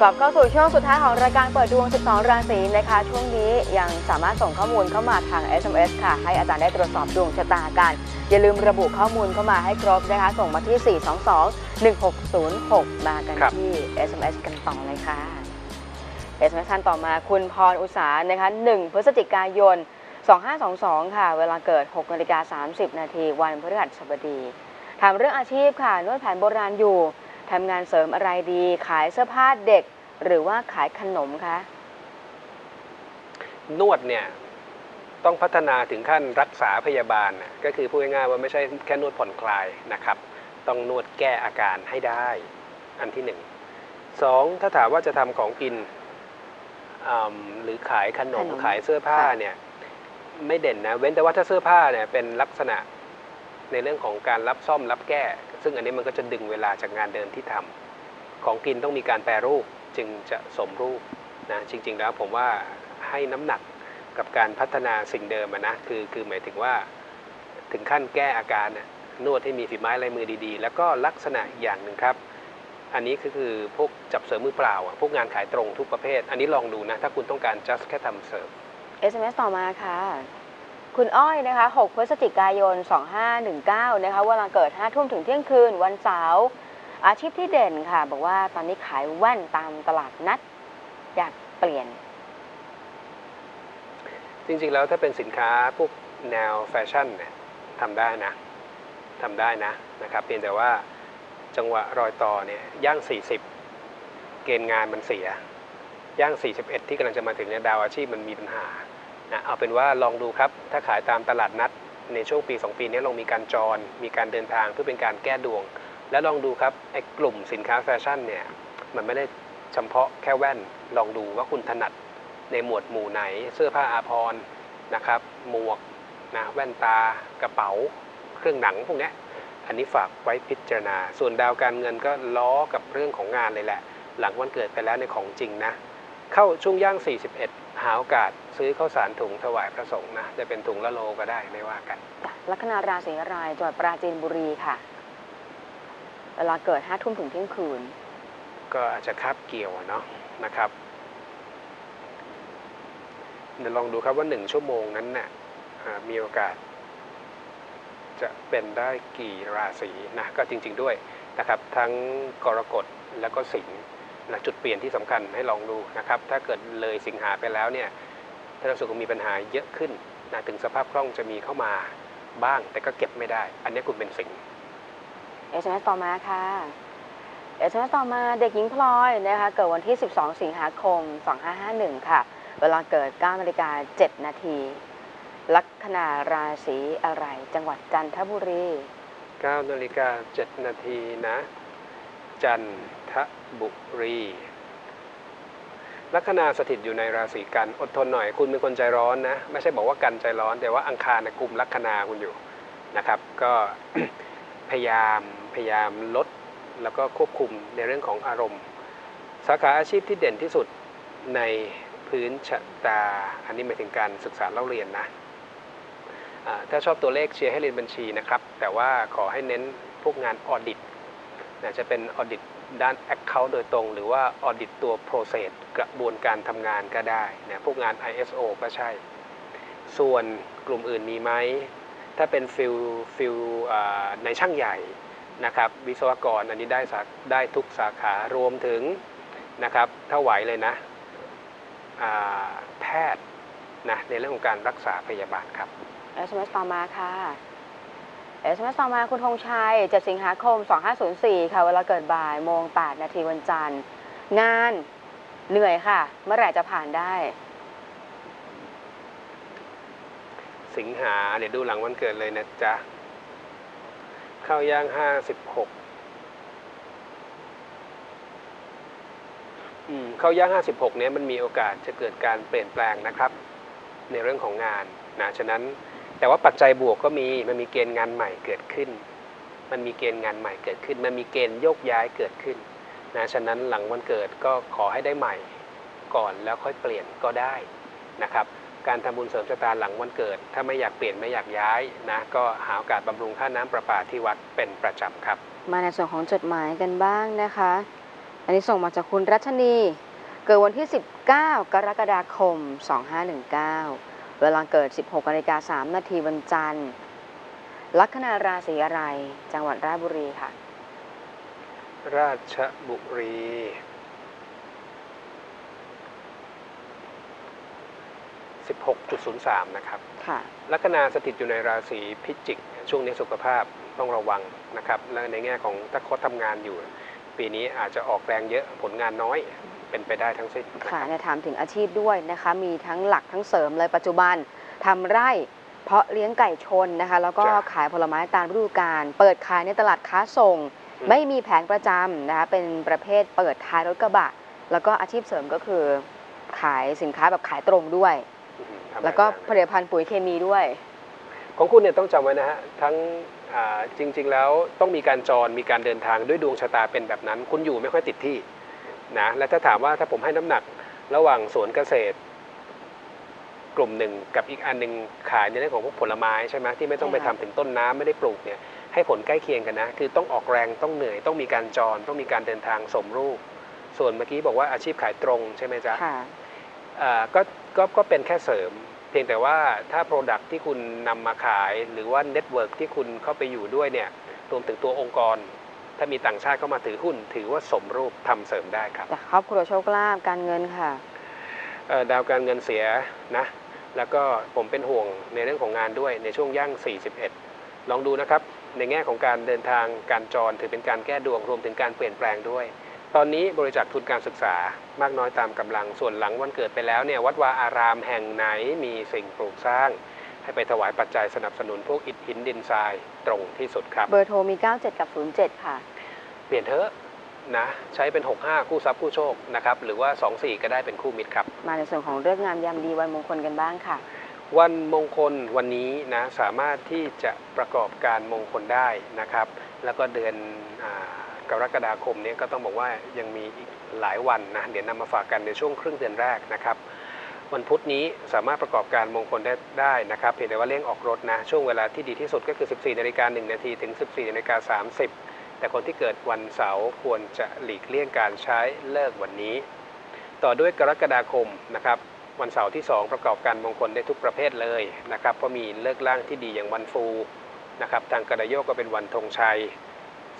กลับเข้าสู่ช่วงสุดท้ายของรายการเปิดดวง 12 ราศีนะคะ ช่วงนี้ยังสามารถส่งข้อมูลเข้ามาทาง SMS ค่ะ ให้อาจารย์ได้ตรวจสอบดวงชะตากัน อย่าลืมระบุข้อมูลเข้ามาให้ครบนะคะ ส่งมาที่ 422 1606 มากันครับที่ SMS กันต่อเลยค่ะ SMS ท่านต่อมาคุณพรอุษานะคะ 1 พฤศจิกายน 2522 ค่ะ เวลาเกิด 6นาฬิกา30 นาที วันพฤหัสบดีถามเรื่องอาชีพค่ะ นวดแผนโบราณอยู่ทำงานเสริมอะไรดี ขายเสื้อผ้าเด็ก หรือว่าขายขนมคะนวดเนี่ยต้องพัฒนาถึงขั้นรักษาพยาบาลน่ะก็คือพูดง่ายๆว่าไม่ใช่แค่นวดผ่อนคลายนะครับ ต้องนวดแก้อาการให้ได้ อันที่หนึ่งสองถ้าถามว่าจะทำของกินอืมหรือขายขนมขนมขายเสื้อผ้าค่ะเนี่ยไม่เด่นนะ เว้นแต่ว่าถ้าเสื้อผ้าเนี่ยเป็นลักษณะในเรื่องของการรับซ่อมรับแก้ ซึ่งอันนี้มันก็จะดึงเวลาจากงานเดินที่ทำของกินต้องมีการแปรรูป จึงจะสมรูปนะจริง ๆ แล้วผมว่าให้น้ำหนักกับการพัฒนาสิ่งเดิมนะคือคือหมายถึงว่าถึงขั้นแก้อาการนะนวดให้มีฝีไม้ลายมือดีๆ แล้วก็ลักษณะอย่างหนึ่งครับ อันนี้ก็คือพวกจับเสริมมือเปล่าพวกงานขายตรงทุกประเภท อันนี้ลองดูนะ ถ้าคุณต้องการ just แค่ทำเสริม SMS ต่อมาค่ะ คุณอ้อยนะคะ 6 พฤศจิกายน 2519 นะคะเวลาเกิด 5 ทุ่มถึงเที่ยงคืน วันเสาร์ อาชีพที่เด่นค่ะ บอกว่าตอนนี้ขายแว่นตามตลาดนัด อยากเปลี่ยน จริงๆแล้วถ้าเป็นสินค้าพวกแนวแฟชั่นเนี่ยทำได้นะทำได้นะนะครับ เพียงแต่ว่าจังหวะรอยต่อเนี่ยย่าง 40 เกณฑ์งานมันเสีย ย่าง 41 ที่กำลังจะมาถึงเนี่ยดาวอาชีพมันมีปัญหานะเอาเป็นว่าลองดูครับ ถ้าขายตามตลาดนัดในช่วงปี 2 ปีนี้ลองมีการจร มีการเดินทางเพื่อเป็นการแก้ดวง แล้วลองดูครับไอ้กลุ่มสินค้าแฟชั่นเนี่ยมันไม่ได้เฉพาะแค่แว่นลองดูว่าคุณถนัดในหมวดหมู่ไหน เสื้อผ้าอาภรณ์นะครับ หมวกนะแว่นตากระเป๋า เครื่องหนังพวกนี้อันนี้ฝากไว้พิจารณา ส่วนดาวการเงินก็ล้อกับเรื่องของงานเลยแหละ หลังวันเกิดไปแล้วในของจริงนะ เข้าช่วงย่าง 41 หาโอกาสซื้อข้าวสารถุงถวายพระสงฆ์นะ จะเป็นถุงละโลก็ได้ไม่ว่ากันลัคนาราศีอะไรจังหวัดปราจีนบุรีค่ะ เวลาเกิด5ทุ่มถึงเที่ยงคืน ก็อาจจะคาบเกี่ยวเนาะนะครับเดี๋ยวลองดูครับว่าหนึ่งชั่วโมงนั้นน่ะอ่ามีโอกาส จะเป็นได้กี่ราศีนะก็จริง ๆด้วยนะครับ ทั้งกรกฎแล้วก็สิงห์นะจุดเปลี่ยนที่สำคัญให้ลองดูนะครับ ถ้าเกิดเลยสิงหาไปแล้วเนี่ยถ้าเราสุขมีปัญหาเยอะขึ้นนะถึงสภาพคล่องจะมีเข้ามาบ้าง แต่ก็เก็บไม่ได้ อันนี้คุณเป็นสิงห์ SMS ต่อมาค่ะ SMS ต่อมาเด็กหญิงพลอยนะคะเกิดวันที่ 12 สิงหาคม 2551 ค่ะ เวลาเกิด9นาฬิกา7นาทีลัคนาราศีอะไร จังหวัดจันทบุรี 9นาฬิกา7นาทีนะ จันทบุรีลัคนาสถิตอยู่ในราศีกันอดทนหน่อยคุณเป็นคนใจร้อนนะ ไม่ใช่บอกว่ากันใจร้อน แต่ว่าอังคารในะกลุ่มลัคนาคุณอยู่นะครับ ก็ พยายามพยายามลดแล้วก็ควบคุมในเรื่องของอารมณ์ สาขาอาชีพที่เด่นที่สุดในพื้นชะตา อันนี้หมายถึงการศึกษาเล่าเรียนนะถ้าชอบตัวเลขเชียร์ให้เรียนบัญชีนะครับ แต่ว่าขอให้เน้นพวกงาน audit นะจะเป็น audit ด้าน Account โดยตรง หรือว่า audit ตัว process กระบวนการทำงานก็ได้นะพวกงาน ISO ก็ใช่ ส่วนกลุ่มอื่นมีไหม ถ้าเป็น field field ในช่างใหญ่นะครับวิศวกรอันนี้ได้สาได้ทุกสาขารวมถึงนะครับถ้าไหวเลยนะแพทย์นะในเรื่องของการรักษาพยาบาลครับ SMS ต่อมาค่ะ SMS ต่อมาคุณธงชัย 7 สิงหาคม 2504 ค่ะ เวลาเกิดบ่ายโมง 8 นาทีวันจันทร์ งานเหนื่อยค่ะ เมื่อไหร่จะผ่านได้ สิงหา เดี๋ยวดูหลังวันเกิดเลยนะจ๊ะ เข้าย่างห้าสิบหกเข้าย่างห้าสิบหกเนี้ยมันมีโอกาสจะเกิดการเปลี่ยนแปลงนะครับ ในเรื่องของงานนะฉะนั้นแต่ว่าปัจจัยบวกก็มีมันมีเกณฑ์งานใหม่เกิดขึ้น มันมีเกณฑ์งานใหม่เกิดขึ้น มันมีเกณฑ์โยกย้ายเกิดขึ้นนะฉะนั้นหลังวันเกิดก็ขอให้ได้ใหม่ก่อนแล้วค่อยเปลี่ยนก็ได้นะครับ การทำบุญเสริมชะตาหลังวันเกิด ถ้าไม่อยากเปลี่ยนไม่อยากย้ายนะก็หาโอกาสบำรุงค่าน้ำประปาที่วัดเป็นประจำครับ มาในส่วนของจดหมายกันบ้างนะคะ อันนี้ส่งมาจากคุณรัชนี เกิดวันที่ 19 กรกฎาคม 2519 เวลาเกิด 16นาฬิกา3นาทีวันจันทร์ ลัคนาราศีอะไร จังหวัดราชบุรีค่ะ ราชบุรี 16.03 นะครับ ค่ะ ลัคนาสถิตอยู่ในราศีพิจิก ช่วงนี้สุขภาพต้องระวังนะครับ และในแง่ของถ้าโค้ชทำงานอยู่ ปีนี้อาจจะออกแรงเยอะผลงานน้อยเป็นไปได้ทั้งสิ้นนะคค่ะรับเนี่ยถามถึงอาชีพด้วยนะคะ มีทั้งหลักทั้งเสริมเลยปัจจุบันทำไร่ เพาะเลี้ยงไก่ชนนะคะ แล้วก็จ้ะขายผลไม้ตามฤดูกาลเปิดขายในตลาดค้าส่งอืมไม่มีแผงประจำนะคะเป็นประเภทเปิดท้ายรถกระบะ แล้วก็อาชีพเสริมก็คือ ขายสินค้าแบบขายตรงด้วยอืมทำหายแล้วก็อย่างผลิตภัณฑ์ปุ๋ยเคมีด้วย ของคุณเนี่ยต้องจำไว้นะฮะทั้งอ่าจริง ๆ แล้วต้องมีการจรมีการเดินทางด้วยดวงชะตาเป็นแบบนั้น คุณอยู่ไม่ค่อยติดที่นะและถ้าถามว่าถ้าผมให้น้ำหนักระหว่างสวนเกษตร กลุ่มหนึ่งกับอีกอันหนึ่งขายในเรื่องของพวกผลไม้ใช่ไหมที่ไม่ต้องไปใช่ทำค่ะถึงต้นน้ำไม่ได้ปลูกเนี่ยให้ผลใกล้เคียงกันนะ คือต้องออกแรงต้องเหนื่อย ต้องมีการจร ต้องมีการเดินทางสมรูป ส่วนเมื่อกี้บอกว่าอาชีพขายตรงใช่ไหมจ๊ะค่ะอ่า ก็ก็ก็เป็นแค่เสริม เพียงแต่ว่าถ้า Product ที่คุณนำมาขาย หรือว่า network ที่คุณเข้าไปอยู่ด้วยเนี่ยรวมถึงตัวองค์กร ถ้ามีต่างชาติเข้ามาถือหุ้น ถือว่าสมรูปทำเสริมได้ครับ จากครอบครัวโชคลาภการเงินค่ะ เอ่อดาวการเงินเสียนะ แล้วก็ผมเป็นห่วงในเรื่องของงานด้วยในช่วงย่าง 41 ลองดูนะครับ ในแง่ของการเดินทางการจรถือเป็นการแก้ดวงรวมถึงการเปลี่ยนแปลงด้วย ตอนนี้บริจาคทุนการศึกษามากน้อยตามกำลังส่วนหลังวันเกิดไปแล้วเนี่ยวัดวาอารามแห่งไหนมีสิ่งปลูกสร้าง ให้ไปถวายปัจจัยสนับสนุนพวกอิฐหินดินทรายตรงที่สุดครับ เบอร์โทรมี 97 กับ 07 ค่ะ เปลี่ยนเถอะนะใช้เป็น 65 คู่ทรัพย์คู่โชคนะครับหรือว่า 24 ก็ได้เป็นคู่มิตรครับ มาในส่วนของเรื่องงามยามดีวันมงคลกันบ้างค่ะ วันมงคลวันนี้นะสามารถที่จะประกอบการมงคลได้นะครับ แล้วก็เดือนอา กรกฎาคมนี้ก็ต้องบอกว่ายังมีอีกหลายวันนะเดี๋ยวนำมาฝากกันในช่วงครึ่งเดือนแรกนะครับวันพุธนี้สามารถประกอบการมงคลได้ได้นะครับเพียงแต่ว่าเลี่ยงออกรถนะช่วงเวลาที่ดีที่สุดก็คือ 14นาฬิกา1นาทีถึง 14นาฬิกา30 แต่คนที่เกิดวันเสาร์ควรจะหลีกเลี่ยงการใช้เลิกวันนี้ ต่อด้วยกรกฎาคมนะครับวันเสาร์ที่ 2 ประกอบการมงคลได้ทุกประเภทเลยนะครับเพราะมีเลิกล่างที่ดีอย่างวันฟูนะครับทางกระโยกก็เป็นวันธงชัย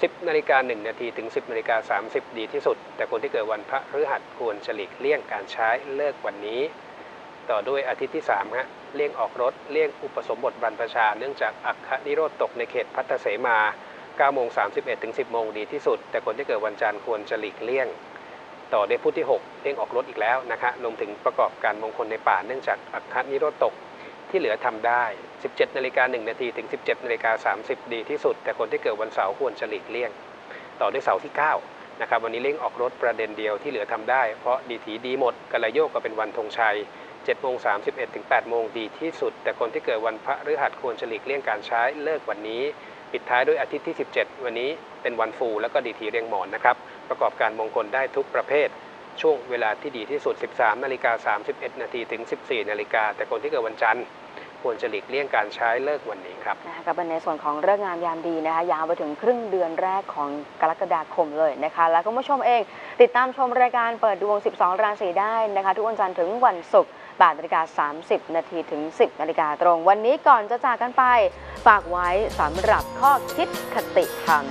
10นาฬิกา1นาทีถึง 10นาฬิกา30 ดีที่สุด แต่คนที่เกิดวันพระฤหัสควรจะหลีกเลี่ยงการใช้เลิกวันนี้ ต่อด้วยอาทิตย์ที่3ฮะเลี่ยงออกรถเลี่ยงอุปสมบทบรรพชา เนื่องจากอัคคนิโรธตกในเขตพัทเสมา9โมง31ถึง 10โมงดีที่สุด แต่คนที่เกิดวันจันทร์ควรจะหลีกเลี่ยง ต่อด้วยพุธที่ 6 เลี่ยงออกรถอีกแล้วนะคะรวมถึงประกอบการมงคลในป่าเนื่องจากอัคคนิโรธตก ที่เหลือทำได้ 17นาฬิกา1นาทีถึง 17นาฬิกา30 ดีที่สุด แต่คนที่เกิดวันเสาร์ควรจะหลีกเลี่ยง ต่อด้วยเสาร์ที่ 9 นะครับ วันนี้เล่งออกรถประเด็นเดียวที่เหลือทำได้ เพราะดีถีดีหมดกระโยกก็เป็นวันธงชัย7โมง31ถึง8โมงดีที่สุด แต่คนที่เกิดวันพระฤหัสควรจะหลีกเลี่ยงการใช้เลิกวันนี้ ปิดท้ายด้วยอาทิตย์ที่ 17 วันนี้เป็นวันฟู แล้วก็ดีถีเรียงหมอนนะครับ ประกอบการมงคลได้ทุกประเภท ช่วงเวลาที่ดีที่สุด 13นาฬิกา31 นาทีถึง 14นาฬิกาแต่คนที่เกิดวันจันทร์ควรจะหลีกเลี่ยงการใช้เลิกวันนี้ครับนะคะก็เป็นในส่วนของเรื่องงามยามดีนะคะยาวไปถึงครึ่งเดือนแรกของกรกฎาคมเลยนะคะ แล้วก็คุณผู้ชมเอง ติดตามชมรายการเปิดดวง 12 ราศีได้นะคะ ทุกวันจันทร์ถึงวันศุกร์8นาฬิกา 30 นาทีถึง 10 นาฬิกาตรง วันนี้ก่อนจะจากกันไป ฝากไว้สำหรับข้อคิดคติธรรม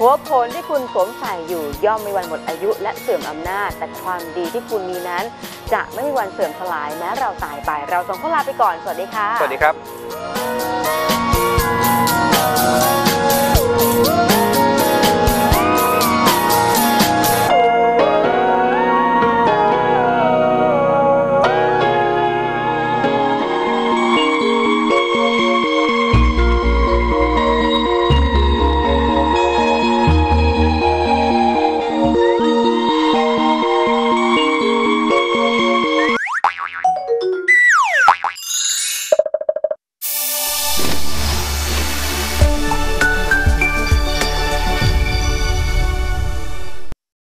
หัวโขนที่คุณสวมใส่อยู่ย่อมไม่วันหมดอายุและเสื่อมอำนาจ แต่ความดีที่คุณมีนั้น จะไม่มีวันเสื่อมสลายแม้เราตายไป เราสองคนลาไปก่อน สวัสดีค่ะ สวัสดีครับ